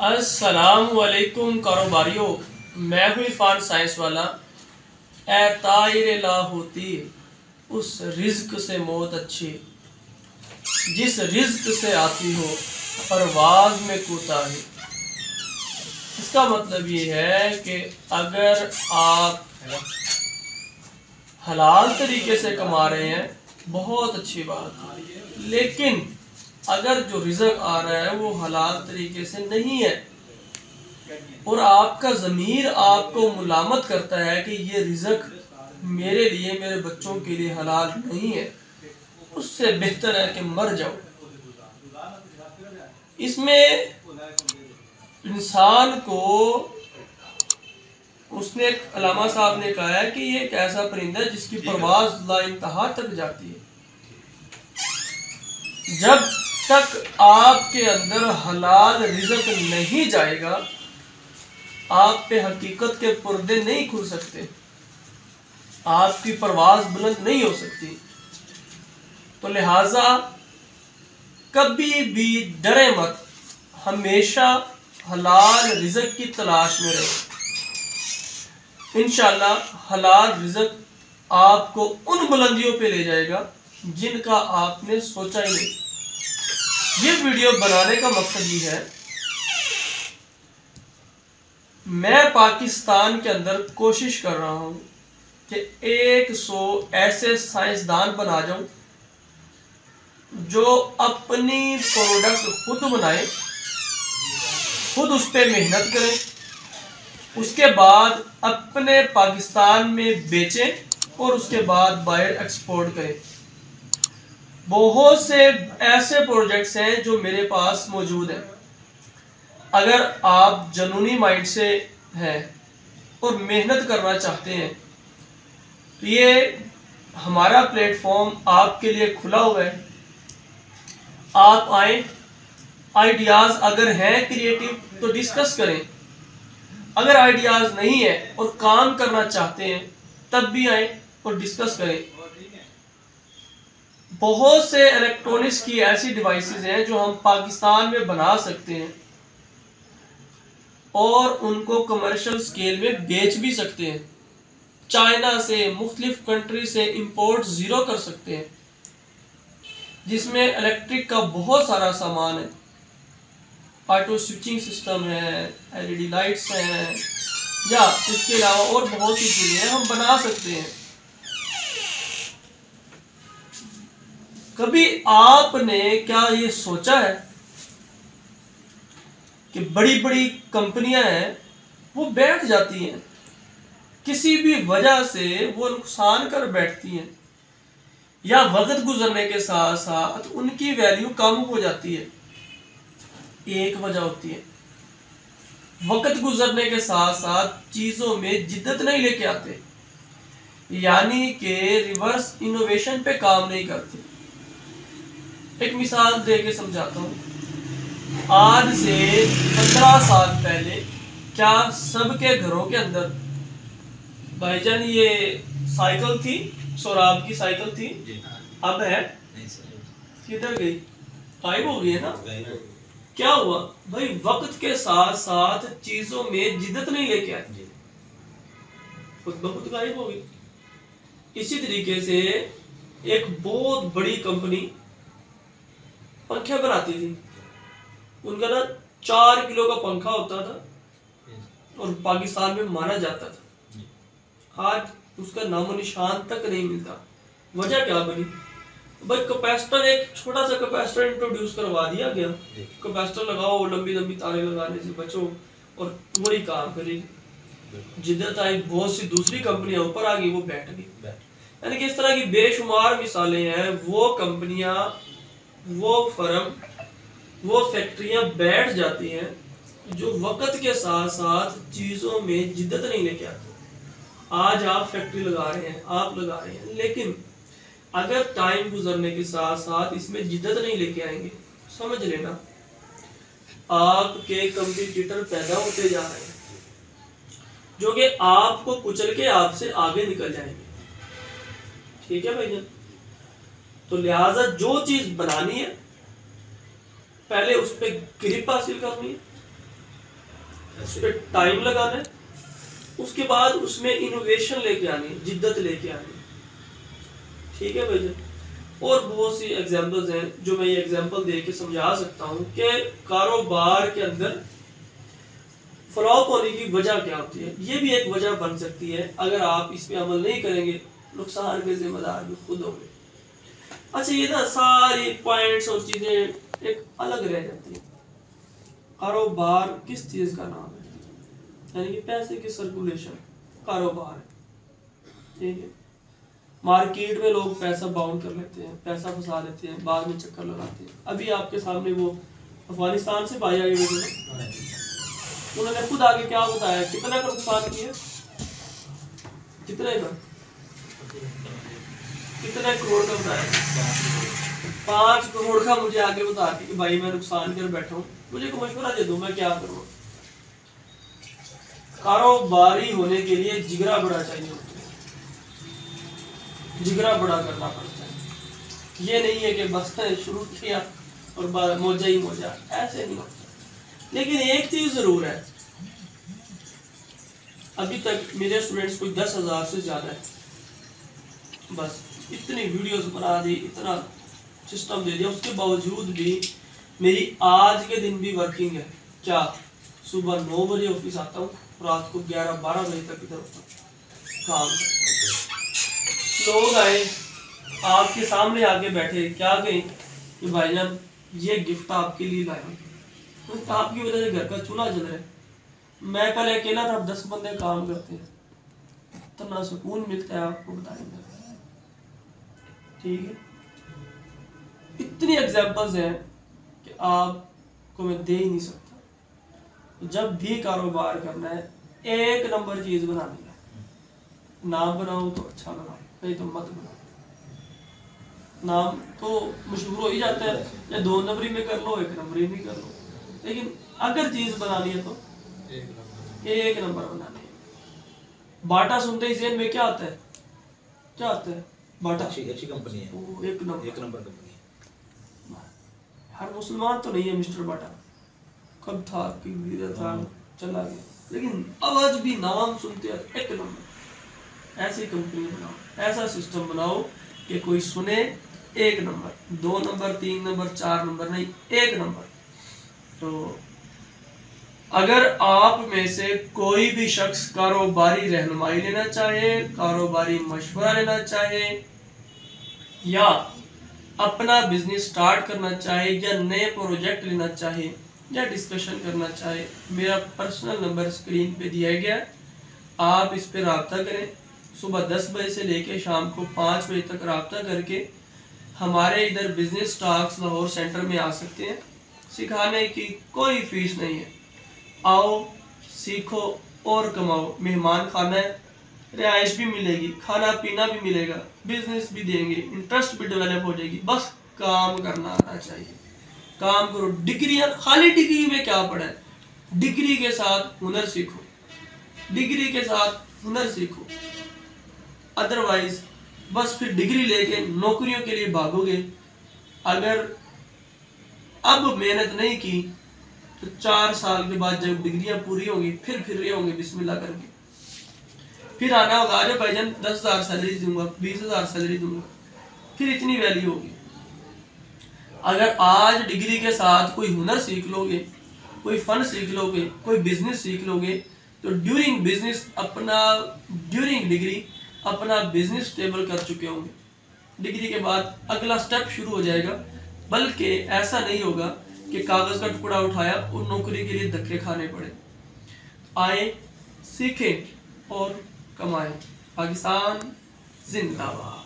असलकुम कारोबारियों, मैं हूँ इरफान साइंस वाला। ए तायर ला होती उस रिज्क से मौत अच्छी। जिस रिज्क से आती हो, परवाज में कूता है। इसका मतलब ये है कि अगर आप हलाल तरीके से कमा रहे हैं, बहुत अच्छी बात। है लेकिन अगर जो रिजक आ रहा है वो हलाल तरीके से नहीं है। और आपका ज़मीर आपको मुलामत करता है कि ये रिजक मेरे लिए मेरे बच्चों के लिए हलाल नहीं है। उससे बेहतर है कि मर जाओ। इसमें इंसान को उसने अलामा साहब ने कहा है कि ये एक ऐसा परिंदा है जिसकी परवाज ला इंतहा तक जाती है। जब तक आपके अंदर हलाल रिजक नहीं जाएगा, आप पे हकीकत के पर्दे नहीं खुल सकते। आपकी परवाज बुलंद नहीं हो सकती। तो लिहाजा, कभी भी डरे मत। हमेशा हलाल रिजक की तलाश में रहे। इनशाला हलाल रिजक आपको उन बुलंदियों पे ले जाएगा जिनका आपने सोचा ही नहीं। ये वीडियो बनाने का मकसद ये है, मैं पाकिस्तान के अंदर कोशिश कर रहा हूँ कि एक सौ ऐसे साइंसदान बना जाऊँ जो अपनी प्रोडक्ट खुद बनाए, खुद उस पर मेहनत करें, उसके बाद अपने पाकिस्तान में बेचें और उसके बाद बाहर एक्सपोर्ट करें। बहुत से ऐसे प्रोजेक्ट्स हैं जो मेरे पास मौजूद हैं। अगर आप जनूनी माइंड से हैं और मेहनत करना चाहते हैं तो ये हमारा प्लेटफॉर्म आपके लिए खुला हुआ है। आप आए आइडियाज़ अगर हैं क्रिएटिव तो डिस्कस करें। अगर आइडियाज़ नहीं है और काम करना चाहते हैं, तब भी आए और डिस्कस करें। बहुत से इलेक्ट्रॉनिक्स की ऐसी डिवाइसेस हैं जो हम पाकिस्तान में बना सकते हैं और उनको कमर्शियल स्केल में बेच भी सकते हैं। चाइना से, मुख्तलिफ़ कंट्री से इंपोर्ट ज़ीरो कर सकते हैं। जिसमें इलेक्ट्रिक का बहुत सारा सामान है। ऑटो स्विचिंग सिस्टम है एलईडी लाइट्स हैं, या इसके अलावा और बहुत सी चीज़ें हम बना सकते हैं। कभी आपने क्या ये सोचा है कि बड़ी बड़ी कंपनियाँ हैं, वो बैठ जाती हैं, किसी भी वजह से वो नुकसान कर बैठती हैं, या वक्त गुजरने के साथ साथ उनकी वैल्यू कम हो जाती है? एक वजह होती है। वक्त गुजरने के साथ साथ चीज़ों में जिद्दत नहीं लेके आते, यानी कि रिवर्स इनोवेशन पे काम नहीं करते। एक मिसाल दे के समझाता हूँ। आज से पंद्रह साल पहले क्या सबके घरों के अंदर भाईजान ये साइकिल थी सोराब की साइकिल थी? अब है? किधर गई? गायब हो गई है ना? क्या हुआ? भाई वक्त के साथ साथ चीज़ों में जिद्दत नहीं लेके आए। खुद ब खुद गायब हो गई। इसी तरीके से एक बहुत बड़ी कंपनी पंखे बनाती थी। उनका ना चार किलो का पंखा होता था और पाकिस्तान में माना जाता था। आज उसका नामो निशान तक नहीं मिलता। वजह क्या बनी? भाई कैपेसिटर एक छोटा सा कैपेसिटर इंट्रोड्यूस करवा दिया गया। कैपेसिटर लगाओ लंबी लंबी तारे लगाने से बचो और वही काम करेगी जिद्दत आई बहुत सी दूसरी कंपनियाँ ऊपर आ गई वो बैठ गई। यानी कि इस तरह की बेशुमार मिसालें हैं वो कंपनियाँ वो फर्म, वो फैक्ट्रियाँ बैठ जाती हैं जो वक्त के साथ साथ चीज़ों में जिद्दत नहीं लेके आती। आज आप फैक्ट्री लगा रहे हैं, आप लगा रहे हैं, लेकिन अगर टाइम गुजरने के साथ साथ इसमें जिद्दत नहीं लेके आएँगे, समझ लेना, आपके कंप्यूटर पैदा होते जा रहे हैं, जो कि आपको कुचल के आपसे आगे निकल जाएँगे। ठीक है भाई तो लिहाजा जो चीज़ बनानी है, पहले उस पर ग्रिप हासिल करनी है, उस पर टाइम लगाना है, उसके बाद उसमें इनोवेशन लेके आनी है, जिद्दत लेके आनी है। ठीक है भाई और बहुत सी एग्जाम्पल्स हैं जो मैं ये एग्ज़ाम्पल दे के समझा सकता हूँ कि कारोबार के अंदर फ्लॉप होने की वजह क्या होती है। ये भी एक वजह बन सकती है। अगर आप इस पर अमल नहीं करेंगे, नुकसान के जिम्मेदार भी खुद होंगे। अच्छा ये ना सारी पॉइंट्स और चीज़ें एक अलग रह जाती है। कारोबार किस चीज़ का नाम है? यानी कि पैसे की सर्कुलेशन कारोबार। है ठीक है? मार्केट में लोग पैसा बाउंड कर लेते हैं, पैसा फंसा लेते हैं, बाद में चक्कर लगाते हैं। अभी आपके सामने वो अफ़गानिस्तान से भाई आगे बेटे उन्होंने खुद आगे क्या बताया? कितना का नुकसान किया कितने का? कितने करोड़ का बताया? पाँच करोड़ का मुझे आगे बता के कि भाई मैं नुकसान कर बैठा हूँ। मुझे को मशवरा दे दो, मैं क्या करूँ? कारोबारी होने के लिए जिगरा बड़ा चाहिए जिगरा बड़ा करना पड़ता है। ये नहीं है कि बस शुरू किया और मोजा ही मोजा। ऐसे नहीं होता। लेकिन एक चीज़ ज़रूर है। अभी तक मेरे स्टूडेंट्स कोई दस हज़ार से ज़्यादा है। बस। इतनी वीडियोस बना दी, इतना सिस्टम दे दिया, उसके बावजूद भी मेरी आज के दिन भी वर्किंग है। क्या? सुबह नौ बजे ऑफ़िस आता हूँ, रात को ग्यारह बारह बजे तक इधर काम लोग आए, आपके सामने आके बैठे, क्या कहें? कि भाई जान, ये गिफ्ट आपके लिए लाया तो आपकी वजह से घर का चूल्हा जल रहा है। मैं पहले अकेला था दस बंदे काम करते हैं। इतना सुकून मिलता है आपको बताएँगे ठीक है? इतनी एग्जांपल्स हैं कि आपको मैं दे ही नहीं सकता। जब भी कारोबार करना है, एक नंबर चीज़ बनानी है नाम बनाओ तो अच्छा बनाओ, नहीं तो मत बनाओ। नाम तो मशहूर हो ही जाता है। या दो नंबरी में कर लो, एक नंबरी में कर लो। लेकिन अगर चीज़ बनानी है तो एक नंबर बनानी है। बाटा सुनते ही जेन में क्या आता है? क्या आता है? बाटा अच्छी अच्छी कंपनी है। वो एक नंबर। एक नंबर कंपनी है। हर मुसलमान तो नहीं है मिस्टर बाटा कब था कि वीर था चला गया। लेकिन अब आज भी नाम सुनते हैं एक नंबर। ऐसी कंपनी बनाओ ऐसा सिस्टम बनाओ कि कोई सुने एक नंबर। दो नंबर तीन नंबर चार नंबर नहीं एक नंबर। तो अगर आप में से कोई भी शख्स कारोबारी रहनुमाई लेना चाहे, कारोबारी मशवरा लेना चाहे, या अपना बिज़नेस स्टार्ट करना चाहे, या नए प्रोजेक्ट लेना चाहे, या डिस्कशन करना चाहे, मेरा पर्सनल नंबर स्क्रीन पे दिया गया आप इस पर रबता करें। सुबह दस बजे से लेकर शाम को पाँच बजे तक रबता करके हमारे इधर बिज़नेस स्टॉक्स लाहौर सेंटर में आ सकते हैं। सिखाने की कोई फ़ीस नहीं है। आओ, सीखो और कमाओ। मेहमान खाना है, रिहाइश भी मिलेगी, खाना पीना भी मिलेगा बिज़नेस भी देंगे इंटरेस्ट भी डेवलप हो जाएगी। बस काम करना आना चाहिए। काम करो। डिग्रियाँ, खाली डिग्री में क्या पढ़ा है डिग्री के साथ हुनर सीखो। डिग्री के साथ हुनर सीखो। अदरवाइज़ बस फिर डिग्री लेके नौकरियों के लिए भागोगे। अगर अब मेहनत नहीं की तो चार साल के बाद जब डिग्रियाँ पूरी होंगी, फिर फिर रहे होंगे, बिस्मिल्लाह करके। फिर आना होगा, अरे भाईजान, दस हज़ार सैलरी दूँगा, बीस हज़ार सैलरी दूँगा। फिर इतनी वैल्यू होगी। अगर आज डिग्री के साथ कोई हुनर सीख लोगे, कोई फन सीख लोगे, कोई बिज़नेस सीख लोगे तो ड्यूरिंग बिज़नेस अपना ड्यूरिंग डिग्री अपना बिज़नेस स्टेबल कर चुके होंगे। डिग्री के बाद अगला स्टेप शुरू हो जाएगा, बल्कि ऐसा नहीं होगा कि कागज़ का टुकड़ा उठाया और नौकरी के लिए धक्के खाने पड़े। आए, सीखे और कमाए। पाकिस्तान, जिंदाबाद।